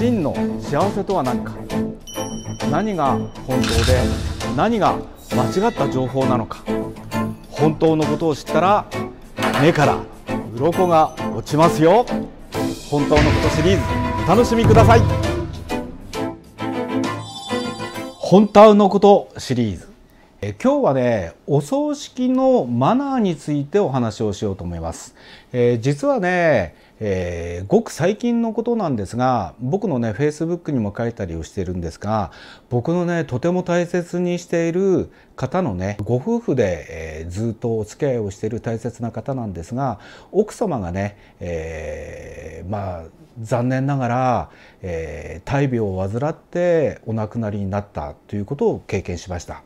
真の幸せとは何か？何が本当で何が間違った情報なのか？本当のことを知ったら目から鱗が落ちますよ。本当のことシリーズお楽しみください。本当のことシリーズ。え今日はねお葬式のマナーについてお話をしようと思います、えー、実はねえー、ごく最近のことなんですが僕のねフェイスブックにも書いたりをしてるんですが僕のねとても大切にしている方のねご夫婦で、えー、ずっとお付き合いをしている大切な方なんですが奥様がね、え、まあ残念ながら、え、大病を患ってお亡くなりになったということを経験しました。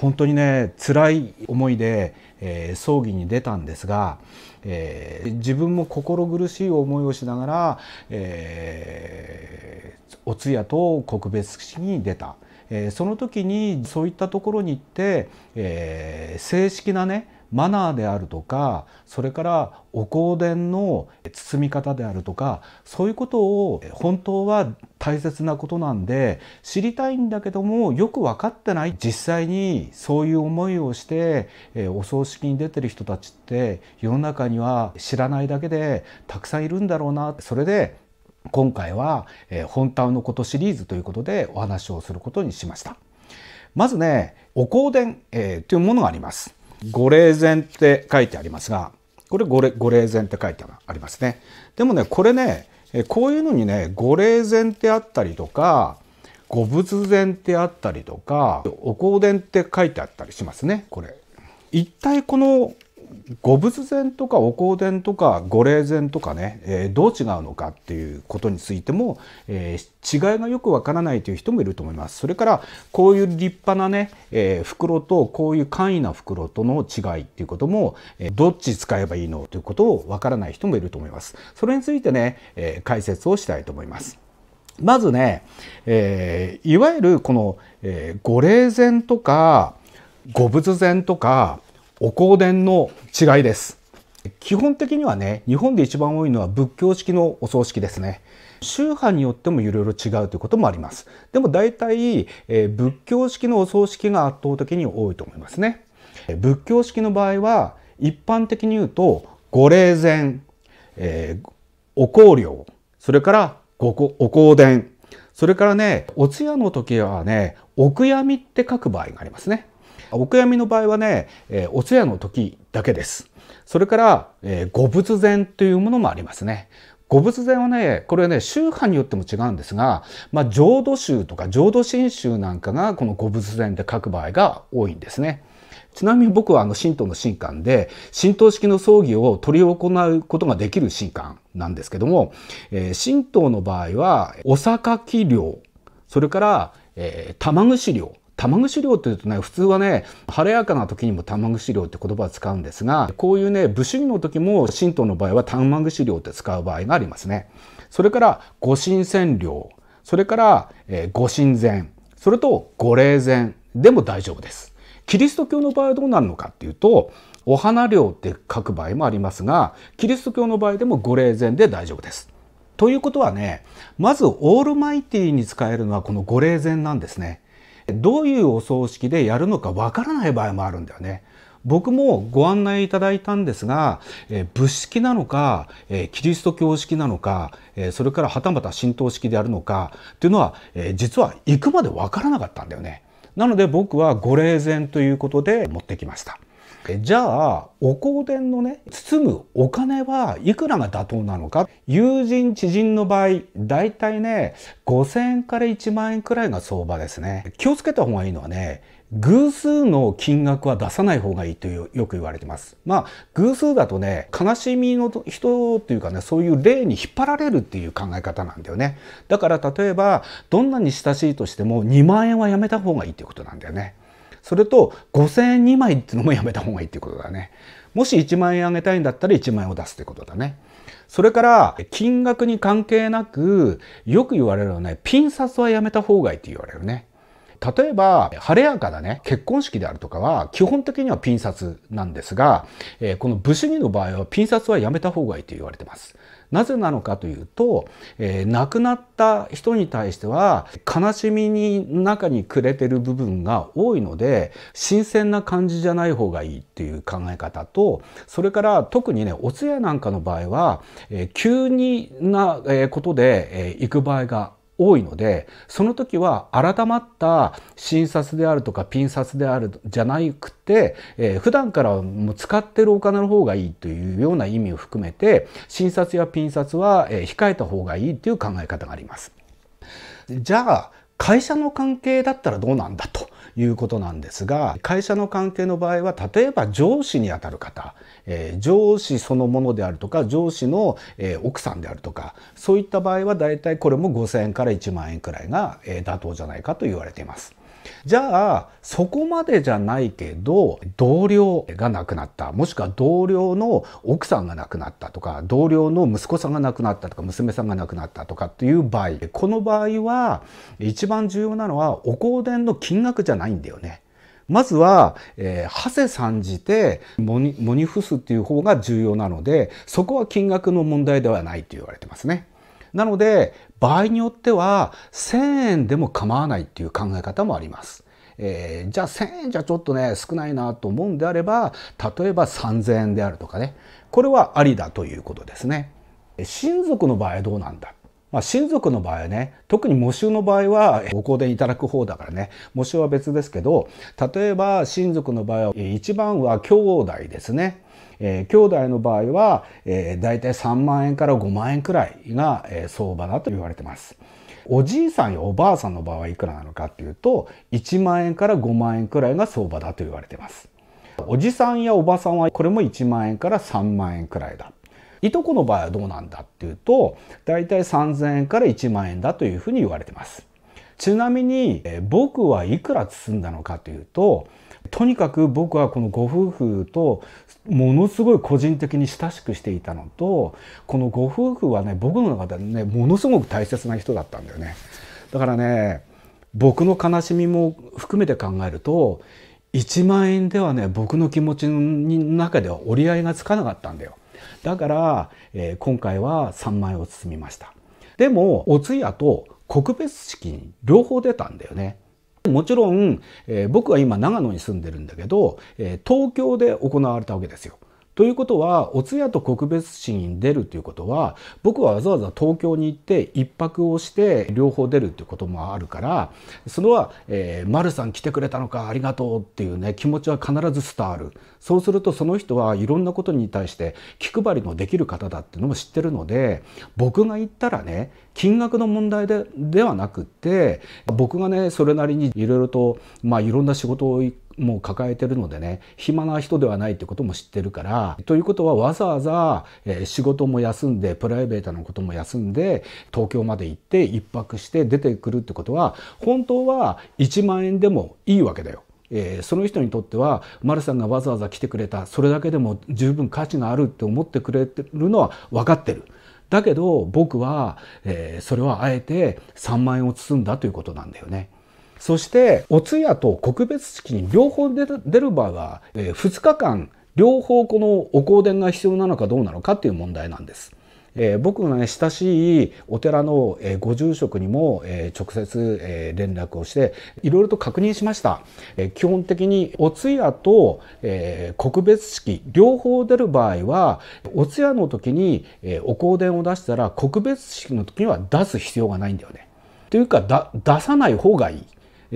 本当にね辛い思いで、えー、葬儀に出たんですが、えー、自分も心苦しい思いをしながら、えー、お通夜と告別式に出た、え、その時にそういったところに行って、え、正式なねマナーであるとかそれからお香典の包み方であるとかそういうことを本当は大切なことなんで知りたいんだけどもよく分かってない実際にそういう思いをしてえお葬式に出てる人たちって世の中には知らないだけでたくさんいるんだろうなそれで今回はえ「本当のこと」シリーズということでお話をすることにしました。まずねお香典、えー、というものがあります。ご霊前って書いてありますがこれご霊ご霊前って書いてありますねでもねこれねこういうのにね御霊前ってあったりとか御仏前ってあったりとかお香典って書いてあったりしますねこれ。一体このご仏前とかお香典とかご霊前とかね、えー、どう違うのかっていうことについても、えー、違いがよくわからないという人もいると思います。それからこういう立派なね、えー、袋とこういう簡易な袋との違いっていうことも、えどっち使えばいいのということをわからない人もいると思います。それについてね、え解説をしたいと思います。まずね、えいわゆるこの、えご霊前とかご仏前とかお香典の違いです。基本的にはね、日本で一番多いのは仏教式のお葬式ですね。宗派によってもいろいろ違うということもあります。でも大体、えー、仏教式のお葬式が圧倒的に多いと思いますね。仏教式の場合は一般的に言うとご霊前、えー、お香料、それからごお香典、それからね、お通夜の時はね、お悔やみって書く場合がありますね。お悔やみの場合はね、えー、お通夜の時だけです。それから、えー、ご仏前というものもありますね。ご仏前はね、これはね、宗派によっても違うんですが、まあ、浄土宗とか浄土真宗なんかがこのご仏前で書く場合が多いんですね。ちなみに僕はあの神道の神官で、神道式の葬儀を執り行うことができる神官なんですけども、えー、神道の場合は、お榊料、それから、えー、玉串料、玉串料っていうとね普通はね晴れやかな時にも玉串料って言葉を使うんですがこういうね武主義の時も神道の場合は玉串料って使う場合がありますね。それからご神仙料それから、えー、ご神前それとご霊前でも大丈夫です。キリスト教の場合はどうなるのかっていうとお花料って書く場合もありますがキリスト教の場合でもご霊前で大丈夫です。ということはねまずオールマイティに使えるのはこのご霊前なんですね。どういうお葬式でやるのかわからない場合もあるんだよね。僕もご案内いただいたんですが、えー、仏式なのか、えー、キリスト教式なのか、えー、それからはたまた神道式であるのかっていうのは、え実は行くまでわからなかったんだよね。なので僕はご霊前ということで持ってきました。じゃあお香典のね包むお金はいくらが妥当なのか？友人知人の場合だいたいね5000円から1万円くらいが相場ですね気をつけた方がいいのはね偶数の金額は出さない方がいいというよく言われてます。まあ偶数だとね悲しみの人っていうかねそういう霊に引っ張られるっていう考え方なんだよね。だから例えばどんなに親しいとしても2万円はやめた方がいいっていうことなんだよね。それと5000円2枚っていうのもやめた方がいいっていうことだね。もし1万円あげたいんだったら1万円を出すってことだね。それから金額に関係なくよく言われるのはね、ピン札はやめた方がいいって言われるね。例えば晴れやかなね結婚式であるとかは基本的にはピン札なんですが、えー、この武士義の場合はピン札はやめた方がいいと言われてます。なぜなのかというと、えー、亡くなった人に対しては悲しみに中に暮れてる部分が多いので新鮮な感じじゃない方がいいっていう考え方とそれから特にねお通夜なんかの場合は、えー、急になことで、えー、行く場合が多いのでその時は改まった診察であるとかピン札であるじゃなくて、えー、普段からも使ってるお金の方がいいというような意味を含めて診察やピン札は、えー、控えた方がいいという考え方があります。じゃあ会社の関係だったらどうなんだということなんですが会社の関係の場合は例えば上司にあたる方、えー、上司そのものであるとか上司の、えー、奥さんであるとかそういった場合はだいたいこれも5,000円から1万円くらいが、えー、妥当じゃないかと言われています。じゃあそこまでじゃないけど同僚が亡くなったもしくは同僚の奥さんが亡くなったとか同僚の息子さんが亡くなったとか娘さんが亡くなったとかっていう場合この場合は一番重要なのはお香典の金額じゃないんだよね。まずは、えー、ハセ参じてモニモニフスっていう方が重要なのでそこは金額の問題ではないと言われてますね。なので場合によっては1,000円でも構わないっていう考え方もあります。えー、じゃあ1,000円じゃちょっとね少ないなと思うんであれば例えば3,000円であるとかねこれはありだということですね。親族の場合はどうなんだまあ、親族の場合はね特に喪主の場合はご香典いただく方だからね喪主は別ですけど例えば親族の場合は一番は兄弟ですねえー、兄弟の場合は、えー、大体3万円から5万円くらいが、えー、相場だと言われてます。おじいさんやおばあさんの場合はいくらなのかっていうと1万円から5万円くらいが相場だと言われてます。おじさんやおばさんはこれも1万円から3万円くらいだ。いとこの場合はどうなんだっていうと大体3000円から1万円だというふうに言われてます。ちなみに僕はいくら包んだのかというととにかく僕はこのご夫婦とものすごい個人的に親しくしていたのとこのご夫婦はね僕の中でねものすごく大切な人だったんだよねだからね僕の悲しみも含めて考えると1万円ではね僕の気持ちの中では折り合いがつかなかったんだよだから、えー、今回は3万円を包みましたでもお通夜と告別式に両方出たんだよねもちろん、えー、僕は今長野に住んでるんだけど、えー、東京で行われたわけですよ。ということはお通夜と告別式に出るということは僕はわざわざ東京に行って一泊をして両方出るっていうこともあるからそれは「えー、丸さん来てくれたのかありがとう」っていうね気持ちは必ず伝わる。そうするとその人はいろんなことに対して気配りのできる方だっていうのも知ってるので僕が言ったらね金額の問題でではなくって僕がねそれなりにいろいろとまあいろんな仕事をもう抱えてるのでね暇な人ではないってことも知ってるからということはわざわざ、えー、仕事も休んでプライベートなことも休んで東京まで行って一泊して出てくるってことは本当は1万円でもいいわけだよ。えー、その人にとっては丸さんがわざわざ来てくれたそれだけでも十分価値があるって思ってくれてるのは分かってる。だけど僕は、えー、それはあえて3万円を包んだということなんだよね。そしてお通夜と告別式に両方出る場合は、えー、2日間両方このお香典が必要なのかどうなのかっていう問題なんです。えー、僕のね親しいお寺の、え、ご住職にも、え、直接、え、連絡をしていろいろと確認しました、え、基本的にお通夜と、え、告別式両方出る場合はお通夜の時に、え、お香典を出したら告別式の時には出す必要がないんだよね。というか出さない方がいい。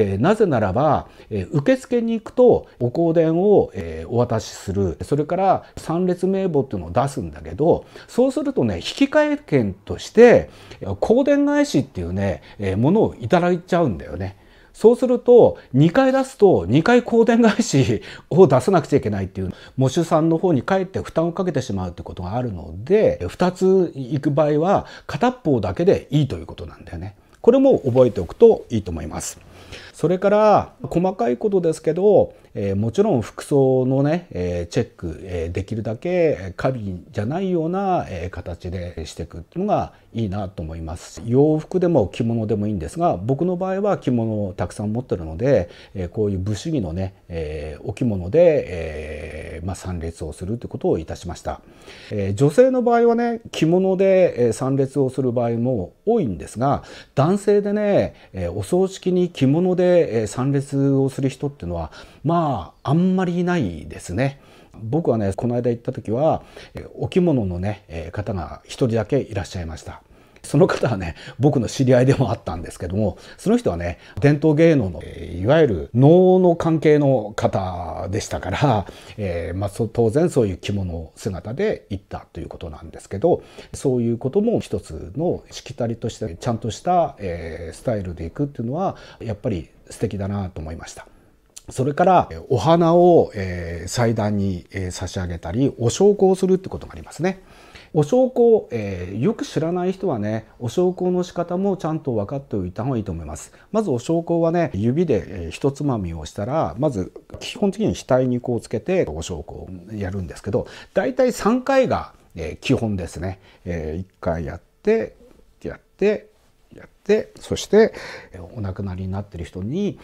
えー、なぜならば、えー、受付に行くとお香典を、えー、お渡しするそれから参列名簿っていうのを出すんだけどそうするとね引換券として香典返しっていうね、え、ものをいただいちゃうんだよね。そうすると2回出すと2回香典返しを出さなくちゃいけないっていう喪主さんの方にかえって負担をかけてしまうってことがあるので2つ行く場合は片方だけでいいということなんだよね。これも覚えておくといいと思います。それから細かいことですけど、えー、もちろん服装のね、えー、チェック、えー、できるだけ過敏じゃないような、えー、形でしていくっていうのがいいなと思います。洋服でも着物でもいいんですが僕の場合は着物をたくさん持ってるので、えー、こういう武士着のね、えー、お着物で、えーまあ、参列をするということをいたしました、えー、女性の場合はね着物で、え、参列をする場合も多いんですが男性でね、えー、お葬式に着物で、え、参列をする人っていうのはまああんまりないですね。僕はねこの間行った時はお着物のね方が一人だけいらっしゃいました。その方はね僕の知り合いでもあったんですけどもその人はね伝統芸能のいわゆる能の関係の方でしたから、えー、まあ、当然そういう着物姿で行ったということなんですけどそういうことも一つのしきたりとしてちゃんとした、えー、スタイルでいくっていうのはやっぱり素敵だなと思いました。それからお花を、えー、祭壇に、えー、差し上げたりお焼香をするってことがありますね。お焼香、えー、よく知らない人はねお焼香の仕方もちゃんと分かっておいた方がいいと思いますまずお焼香はね指でひとつまみをしたらまず基本的に額にこうつけてお焼香をやるんですけど大体3回が、えー、基本ですね、えー、1回やってやってやってそしてお亡くなりになっている人に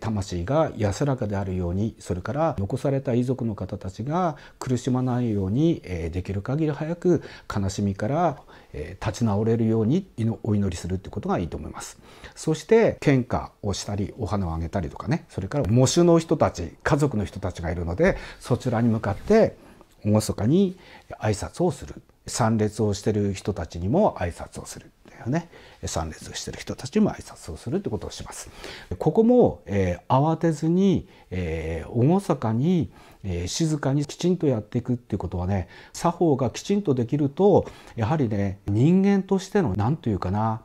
魂が安らかであるようにそれから残された遺族の方たちが苦しまないようにできる限り早く悲しみから立ち直れるようにお祈りするってことがいいと思います。そして献花をしたりお花をあげたりとかね。それから喪主の人たち家族の人たちがいるのでそちらに向かって厳かに挨拶をする。参列をしてる人たちにも挨拶をする。よね参列してる人たちにも挨拶をするってことをします。ここも、えー、慌てずに、えー、厳かに、えー、静かにきちんとやっていくっていうことはね作法がきちんとできるとやはりね人間としての何というかな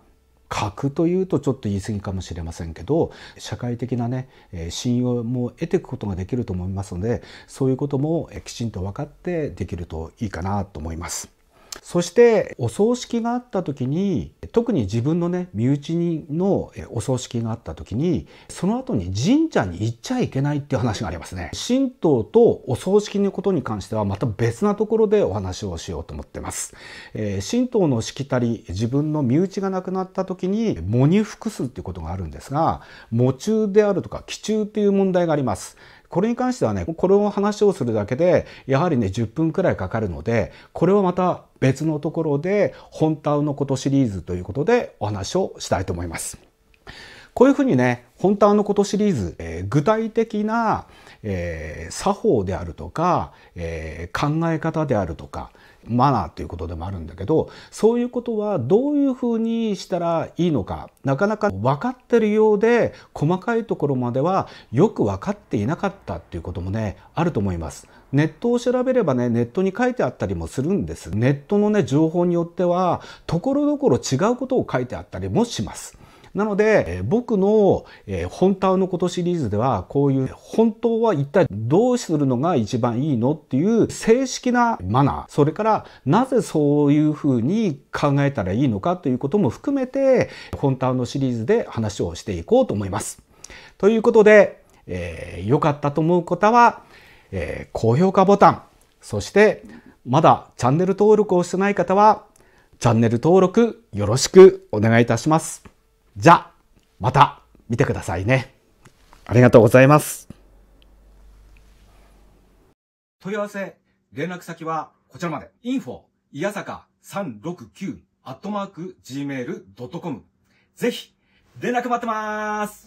格というとちょっと言い過ぎかもしれませんけど社会的なね信用も得ていくことができると思いますのでそういうこともきちんと分かってできるといいかなと思います。そしてお葬式があった時に特に自分のね身内のお葬式があった時にその後に神社に行っちゃいけないっていう話がありますね。神道とお葬式のことに関してはまた別なところでお話をしようと思ってます、えー、神道のしきたり自分の身内が亡くなった時に喪に服すっていうことがあるんですが喪中であるとか気中っていう問題があります。これに関してはね、これを話をするだけで、やはりね、10分くらいかかるので、これはまた別のところで、本タウのことシリーズということでお話をしたいと思います。こういうふうにね、本タウのことシリーズ、えー、具体的な、えー、作法であるとか、えー、考え方であるとか、マナーということでもあるんだけどそういうことはどういうふうにしたらいいのかなかなか分かってるようで細かいところまではよく分かっていなかったっていうこともねあると思います。ネットを調べればねネットに書いてあったりもするんです。ネットのね情報によってはところどころ違うことを書いてあったりもします。なので、僕の、え本当のことシリーズでは、こういう本当は一体どうするのが一番いいのっていう正式なマナー、それからなぜそういうふうに考えたらいいのかということも含めて、本当のシリーズで話をしていこうと思います。ということで、えー、良かったと思う方は、えー、高評価ボタン、そしてまだチャンネル登録をしてない方は、チャンネル登録よろしくお願いいたします。じゃ、また見てくださいね。ありがとうございます。問い合わせ、連絡先はこちらまで。info いやさか369アットマーク gmail.com ぜひ、連絡待ってます